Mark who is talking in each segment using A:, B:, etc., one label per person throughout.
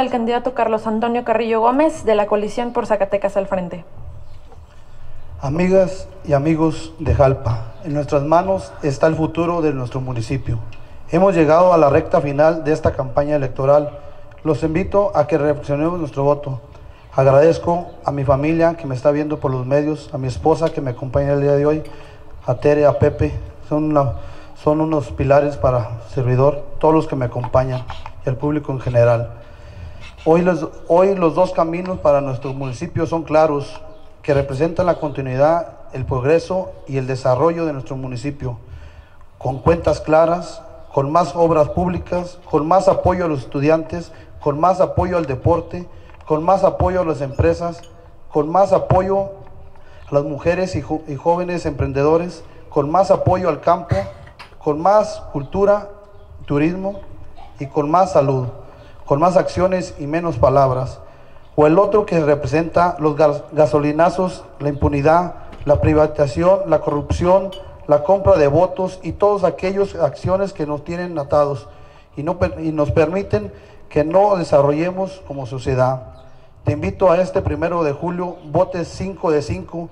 A: para el candidato Carlos Antonio Carrillo Gómez de la coalición por Zacatecas al frente.
B: Amigas y amigos de Jalpa, en nuestras manos está el futuro de nuestro municipio. Hemos llegado a la recta final de esta campaña electoral. Los invito a que reflexionemos nuestro voto. Agradezco a mi familia que me está viendo por los medios, a mi esposa que me acompaña el día de hoy, a Tere, a Pepe, son, una, son unos pilares para servidor, todos los que me acompañan y al público en general. Hoy los, hoy los dos caminos para nuestro municipio son claros, que representan la continuidad, el progreso y el desarrollo de nuestro municipio, con cuentas claras, con más obras públicas, con más apoyo a los estudiantes, con más apoyo al deporte, con más apoyo a las empresas, con más apoyo a las mujeres y, y jóvenes emprendedores, con más apoyo al campo, con más cultura, turismo y con más salud, con más acciones y menos palabras o el otro que representa los gas gasolinazos, la impunidad, la privatización, la corrupción, la compra de votos y todas aquellas acciones que nos tienen atados y, no, y nos permiten que no desarrollemos como sociedad. Te invito a este primero de julio, votes 5 de 5,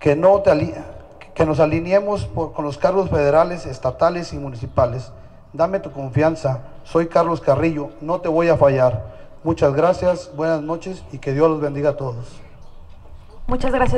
B: que, no que nos alineemos con los cargos federales, estatales y municipales. Dame tu confianza, soy Carlos Carrillo, no te voy a fallar. Muchas gracias, buenas noches y que Dios los bendiga a todos.
A: Muchas gracias.